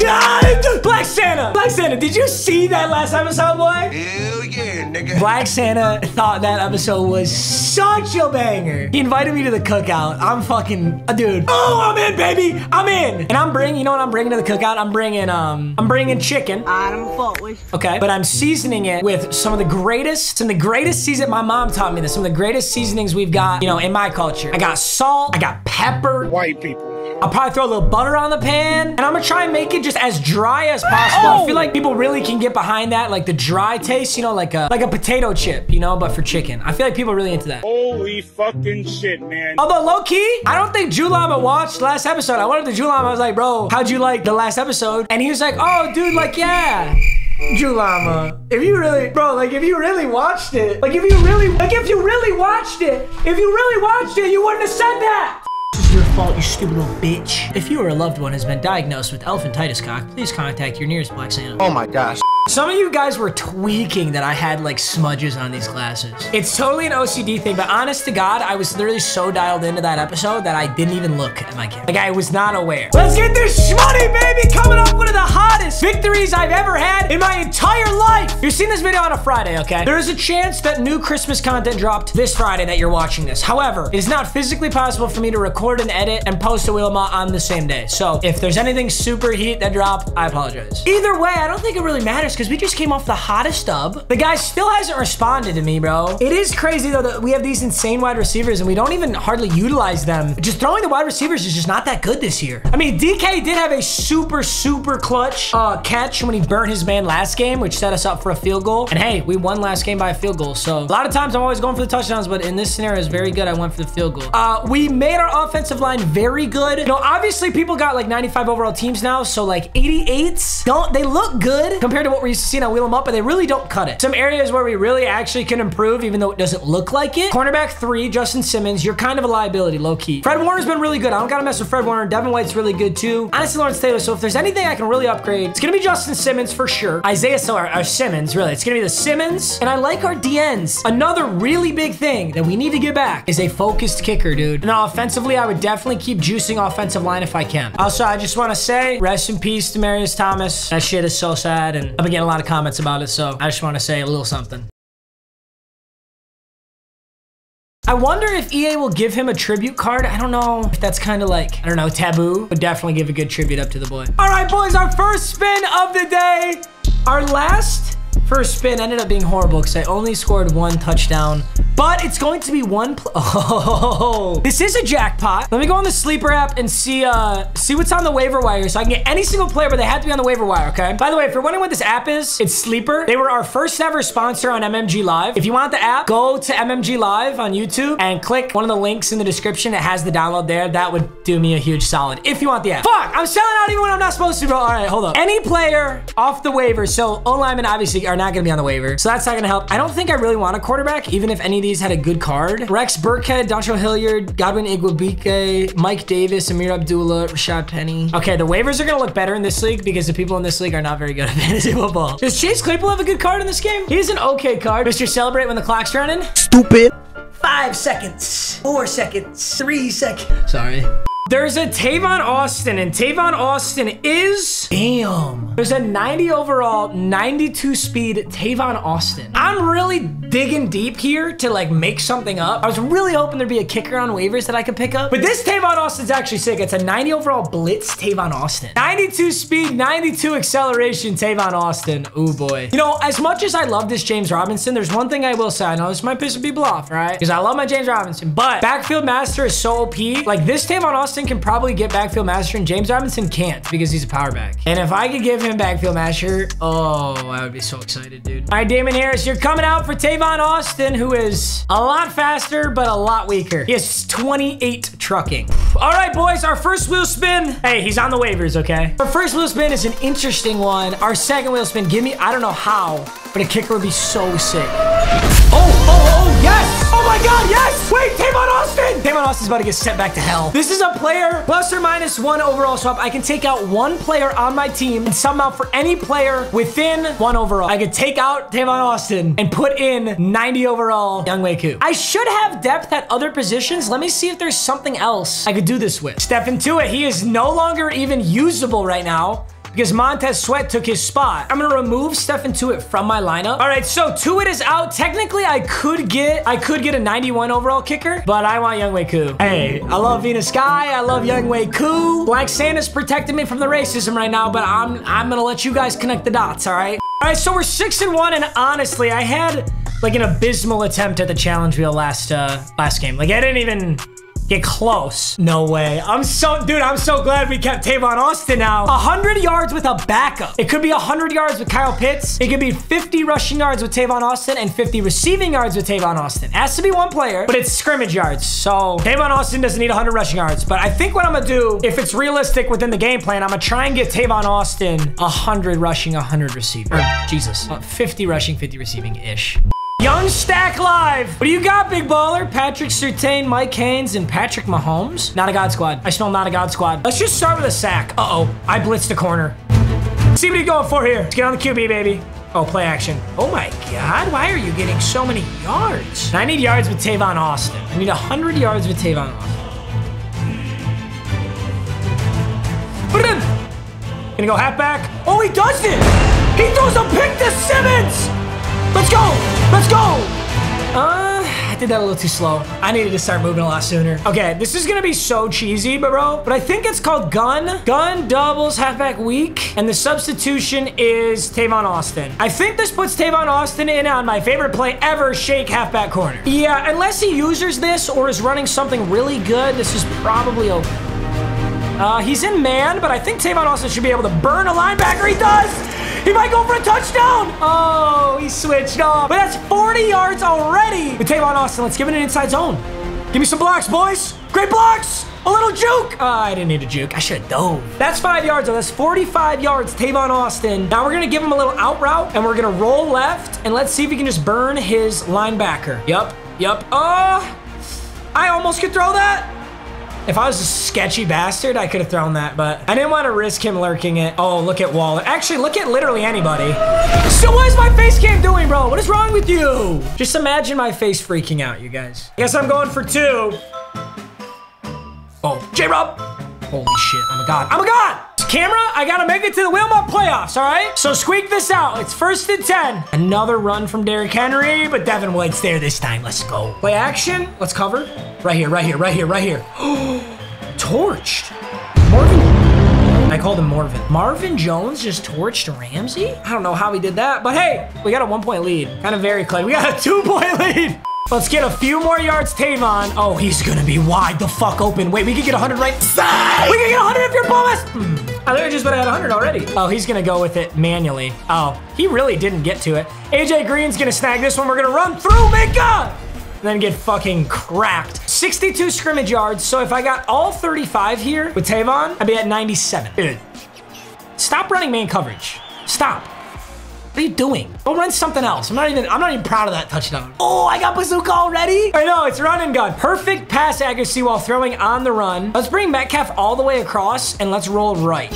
god! Black Santa! Black Santa, did you see that last episode, boy? Hell yeah, nigga. Black Santa thought that episode was such a banger. He invited me to the cookout. I'm fucking a dude. Oh, I'm in, baby. I'm in. And I'm bringing, you know what I'm bringing to the cookout? I'm bringing, um, I'm bringing chicken. I don't fault with. Okay. But I'm seasoning it with some of the greatest, some of the greatest season. My mom taught me this. Some of the greatest seasonings we've got, you know, in my culture. I got salt. I got pepper. White people. I'll probably throw a little butter on the pan and I'm gonna try and make it just as dry as possible. I feel like people really can get behind that, like the dry taste, you know, like a like a potato chip, you know, but for chicken. I feel like people are really into that. Holy fucking shit, man. Oh, Although low key, I don't think Julama watched last episode. I went up to Julama, I was like, bro, how'd you like the last episode? And he was like, oh, dude, like, yeah. Julama, if you really, bro, like if you really watched it, like if you really, like if you really watched it, if you really watched it, you wouldn't have said that. This is your fault, you stupid little bitch. If you or a loved one has been diagnosed with elephantitis cock, please contact your nearest Black Santa. Oh my gosh. Some of you guys were tweaking that I had like smudges on these glasses. It's totally an OCD thing, but honest to God, I was literally so dialed into that episode that I didn't even look at my camera. Like I was not aware. Let's get this shmoney, baby, coming up one of the hottest victories I've ever had in my entire life. You're seeing this video on a Friday, okay? There is a chance that new Christmas content dropped this Friday that you're watching this. However, it is not physically possible for me to record and edit and post a Wheel MUT on the same day. So if there's anything super heat that dropped, I apologize. Either way, I don't think it really matters because we just came off the hottest dub. The guy still hasn't responded to me, bro. It is crazy though that we have these insane wide receivers and we don't even hardly utilize them. Just throwing the wide receivers is just not that good this year. I mean, DK did have a super, super clutch uh, catch when he burnt his man last game, which set us up for a field goal. And hey, we won last game by a field goal. So a lot of times I'm always going for the touchdowns, but in this scenario, it's very good. I went for the field goal. Uh, we made our offensive line very good. You know, obviously people got like 95 overall teams now. So like 88s, don't, they look good compared to what we're used to seeing on Wheel 'em Up, but they really don't cut it. Some areas where we really actually can improve, even though it doesn't look like it. Cornerback three, Justin Simmons, you're kind of a liability, low key. Fred Warner's been really good. I don't gotta mess with Fred Warner. Devin White's really good too. Honestly, Lawrence Taylor. So if there's anything I can really upgrade, it's gonna be Justin Simmons for sure. Isaiah Siller, or uh, Simmons, really. It's gonna be the Simmons. And I like our DNs. Another really big thing that we need to get back is a focused kicker, dude. Now, offensively, I would definitely keep juicing offensive line if I can. Also, I just wanna say, rest in peace to Demaryius Thomas. That shit is so sad, and I've been getting a lot of comments about it, so I just wanna say a little something. I wonder if EA will give him a tribute card. I don't know if that's kind of like, I don't know, taboo, but definitely give a good tribute up to the boy. All right, boys, our first spin of the day. Our last first spin ended up being horrible because I only scored one touchdown, but it's going to be one. Oh, this is a jackpot. Let me go on the sleeper app and see uh see what's on the waiver wire so I can get any single player, but they have to be on the waiver wire, okay? By the way, if you're wondering what this app is, it's Sleeper. They were our first ever sponsor on MMG Live. If you want the app, go to MMG Live on YouTube and click one of the links in the description. It has the download there. That would do me a huge solid if you want the app. Fuck, I'm selling out even when I'm not supposed to, bro. All right, hold up. Any player off the waiver, so O linemen are not gonna be on the waiver, so that's not gonna help. I don't think I really want a quarterback, even if any of these had a good card. Rex Burkhead, Dontrell Hilliard, Godwin Igwebuike, Mike Davis, Ameer Abdullah, Rashaad Penny. Okay, the waivers are gonna look better in this league because the people in this league are not very good at fantasy football. Does Chase Claypool have a good card in this game? He has an okay card. Mr. Celebrate when the clock's running. Stupid. Five seconds, four seconds, three seconds. Sorry. There's a Tavon Austin, and Tavon Austin is, damn. There's a 90 overall, 92 speed Tavon Austin. I'm really digging deep here to like make something up. I was really hoping there'd be a kicker on waivers that I could pick up, but this Tavon Austin's actually sick. It's a 90 overall blitz Tavon Austin. 92 speed, 92 acceleration Tavon Austin. Ooh boy. You know, as much as I love this James Robinson, there's one thing I will say. I know this might piss people off, right? Because I love my James Robinson, but backfield master is so OP. Like this Tavon Austin can probably get backfield master and James Robinson can't because he's a power back. And if I could give him backfield master, oh, I would be so excited, dude. All right, Damien Harris, you're coming out for Tavon Austin, who is a lot faster, but a lot weaker. He has 28 trucking. All right, boys, our first wheel spin. Hey, he's on the waivers, okay? Our first wheel spin is an interesting one. Our second wheel spin, give me, I don't know how, but a kicker would be so sick. Oh, oh, oh, yes! Oh my god, yes! Wait, Tavon Austin! Tavon Austin's about to get sent back to hell. This is a player plus or minus one overall swap. I can take out one player on my team and somehow for any player within one overall. I could take out Tavon Austin and put in 90 overall Younghoe Koo. I should have depth at other positions. Let me see if there's something else I could do this with. Step into it. He is no longer even usable right now. Because Montez Sweat took his spot. I'm gonna remove Stephon Tuitt from my lineup. All right, so Tuitt is out. Technically, I could get I could get a 91 overall kicker, but I want Younghoe Koo. Hey, I love Venus Sky. I love Younghoe Koo. Black Santa's protecting me from the racism right now, but I'm I'm gonna let you guys connect the dots. All right. All right, so we're six and one, and honestly, I had like an abysmal attempt at the challenge wheel last uh last game. Like I didn't even get close. No way. I'm so, dude, I'm so glad we kept Tavon Austin now. 100 yards with a backup. It could be 100 yards with Kyle Pitts. It could be 50 rushing yards with Tavon Austin and 50 receiving yards with Tavon Austin. Has to be one player, but it's scrimmage yards. So Tavon Austin doesn't need 100 rushing yards. But I think what I'm gonna do, if it's realistic within the game plan, I'm gonna try and get Tavon Austin 100 rushing, 100 receiving. Jesus, uh, 50 rushing, 50 receiving-ish. Young Stack Live. What do you got, big baller? Patrick Surtain, Mike Haynes, and Patrick Mahomes. Not a God squad. I smell not a God squad. Let's just start with a sack. Uh-oh. I blitzed a corner. See what he's going for here. Let's get on the QB, baby. Oh, play action. Oh my God, why are you getting so many yards? I need yards with Tavon Austin. I need 100 yards with Tavon Austin. Put it in. Gonna go halfback. Oh, he does it. He throws a pick to Simmons. Let's go. Let's go. Uh, I did that a little too slow. I needed to start moving a lot sooner. Okay, this is gonna be so cheesy, bro, but I think it's called gun. Gun doubles halfback weak, and the substitution is Tavon Austin. I think this puts Tavon Austin in on my favorite play ever, shake halfback corner. Yeah, unless he uses this or is running something really good, this is probably okay. Uh, he's in man, but I think Tavon Austin should be able to burn a linebacker. He does! He might go for a touchdown! Oh, he switched off. But that's 40 yards already with Tavon Austin. Let's give it an inside zone. Give me some blocks, boys. Great blocks! A little juke! Uh, I didn't need a juke. I should have dove. That's five yards, though. That's 45 yards, Tavon Austin. Now we're going to give him a little out route, and we're going to roll left, and let's see if we can just burn his linebacker. Yup, yup. Oh, I almost could throw that. If I was a sketchy bastard, I could have thrown that, but I didn't want to risk him lurking it. Oh, look at Waller. Actually, look at literally anybody. So what is my face cam doing, bro? What is wrong with you? Just imagine my face freaking out, you guys. Guess I'm going for two. Oh, J-Rob. Holy shit, I'm a god. I'm a god! Camera, I gotta make it to the Wheel MUT playoffs, all right? So squeak this out. It's first and 10. Another run from Derrick Henry, but Devin White's there this time. Let's go. Play action. Let's cover. Right here, right here, right here, right here. Torched. Marvin. I called him Marvin. Marvin Jones just torched Ramsey? I don't know how he did that, but hey, we got a one point lead. Kind of very close. We got a two point lead. Let's get a few more yards, Tavon. Oh, he's gonna be wide the fuck open. Wait, we can get 100 right side. We can get 100 if you're bonus. Hmm. I literally just bet I had 100 already. Oh, he's gonna go with it manually. Oh, he really didn't get to it. AJ Green's gonna snag this one. We're gonna run through Minkah. And then get fucking cracked. 62 scrimmage yards. So if I got all 35 here with Tavon, I'd be at 97. Dude, stop running man coverage. Stop. What are you doing? Go run something else. I'm not even I'm not even proud of that touchdown. Oh, I got bazooka already? I know, it's run and gun. Perfect pass accuracy while throwing on the run. Let's bring Metcalf all the way across and let's roll right.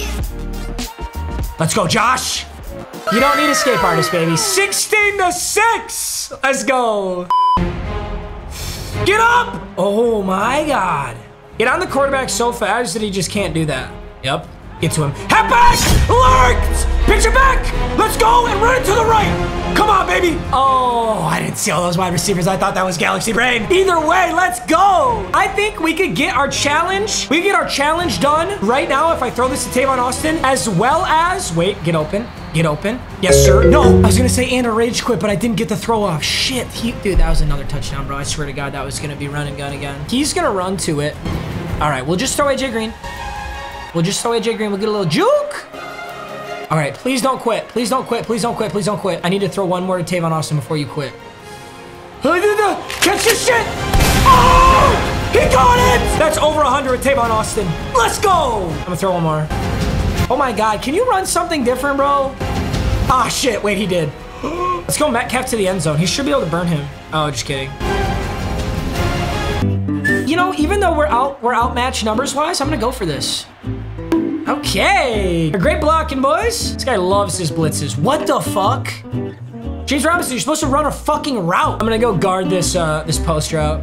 Let's go, Josh. You don't need escape artist, baby. 16 to 6. Let's go. Get up! Oh my god. Get on the quarterback so fast that he just can't do that. Yep. Get to him. Head back! Lurked! Pitch it back! Let's go and run it to the right! Come on, baby! Oh, I didn't see all those wide receivers. I thought that was Galaxy Brain. Either way, let's go! I think we could get our challenge. We get our challenge done right now if I throw this to Tavon Austin, as well as... Wait, get open. Get open. Yes, sir. No, I was gonna say and a rage quit, but I didn't get the throw off. Shit. He, dude, that was another touchdown, bro. I swear to God, that was gonna be run and gun again. He's gonna run to it. All right, we'll just throw AJ Green. We'll just throw AJ Green. We'll get a little juke. All right, please don't quit. Please don't quit. Please don't quit. Please don't quit. I need to throw one more to Tavon Austin before you quit. Catch this shit! Oh! He got it! That's over 100 with Tavon Austin. Let's go! I'm gonna throw one more. Oh my God, can you run something different, bro? Ah, shit, wait, he did. Let's go Metcalf to the end zone. He should be able to burn him. Oh, just kidding. You know, even though we're out, we're outmatched numbers-wise, I'm gonna go for this. Okay. Great blocking, boys. This guy loves his blitzes. What the fuck? James Robinson, you're supposed to run a fucking route. I'm gonna go guard this uh, this post route.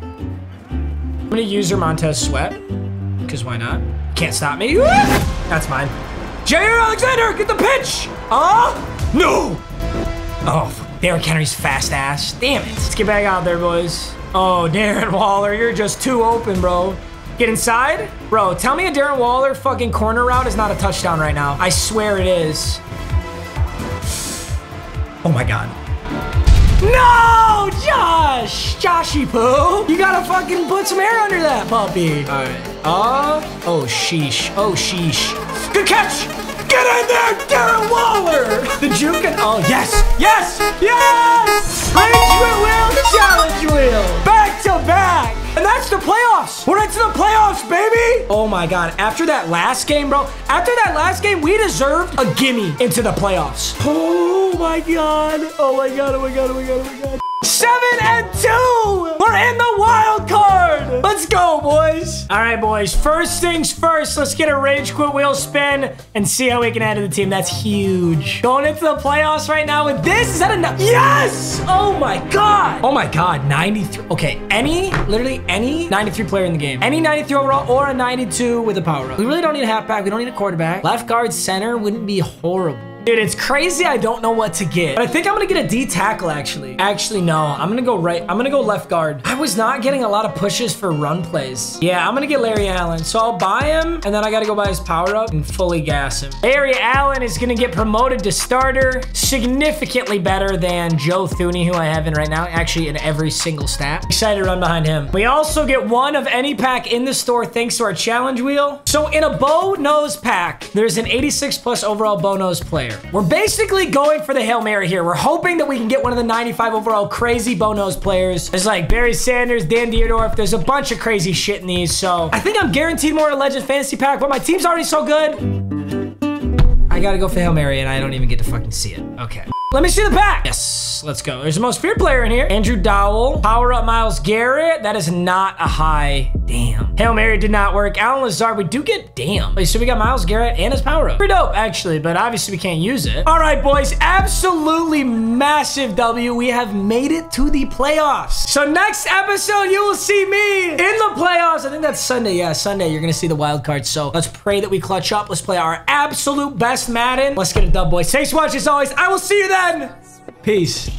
I'm gonna use your Montez Sweat, because why not? Can't stop me. That's mine. Jaire Alexander, get the pitch. Oh, no. Oh, Derrick Henry's fast ass. Damn it. Let's get back out there, boys. Oh, Darren Waller, you're just too open, bro. Get inside? Bro, tell me a Darren Waller fucking corner route is not a touchdown right now. I swear it is. Oh my god. No, Josh! Joshy Poo! You gotta fucking put some air under that puppy. All right. Uh, oh, sheesh. Oh, sheesh. Good catch! Get in there, Darren Waller! The juke and, oh, yes, yes, yes! Rage wheel, challenge wheel! And that's the playoffs. We're into the playoffs, baby. Oh my God. After that last game, bro, after that last game, we deserved a gimme into the playoffs. Oh my God. Oh my God. Oh my God. Oh my God. Oh my God. Seven and two. We're in the wild card. Let's go, boys. All right, boys. First things first. Let's get a rage quit wheel spin and see how we can add to the team. That's huge. Going into the playoffs right now with this. Is that enough? Yes. Oh my God. Oh my God. 93. Okay. Any, literally any 93 player in the game. Any 93 overall or a 92 with a power up. We really don't need a halfback. We don't need a quarterback. Left guard center wouldn't be horrible. Dude, it's crazy I don't know what to get. But I think I'm gonna get a D tackle, actually. Actually, no. I'm gonna go right. I'm gonna go left guard. I was not getting a lot of pushes for run plays. Yeah, I'm gonna get Larry Allen. So I'll buy him, and then I gotta go buy his power up and fully gas him. Larry Allen is gonna get promoted to starter. Significantly better than Joe Thuney, who I have in right now. Actually, in every single stat. Excited to run behind him. We also get one of any pack in the store thanks to our challenge wheel. So in a bow nose pack, there's an 86 plus overall bow nose player. We're basically going for the Hail Mary here. We're hoping that we can get one of the 95 overall crazy Bonos players. There's like Barry Sanders, Dan Dierdorf. There's a bunch of crazy shit in these. So I think I'm guaranteed more in a Legend Fantasy Pack, but my team's already so good. I gotta go for Hail Mary and I don't even get to fucking see it. Okay. Let me see the pack. Yes, let's go. There's the most feared player in here. Andrew Dowell. Power up Myles Garrett. That is not a high. Damn. Hail Mary did not work. Allen Lazard, we do get damn. Wait, so we got Myles Garrett and his power up. Pretty dope, actually, but obviously we can't use it. All right, boys, absolutely massive W. We have made it to the playoffs. So next episode, you will see me in the playoffs. I think that's Sunday. Yeah, Sunday, you're gonna see the wild card. So let's pray that we clutch up. Let's play our absolute best Madden. Let's get a dub, boys. Thanks for watching, as always. I will see you then. Peace.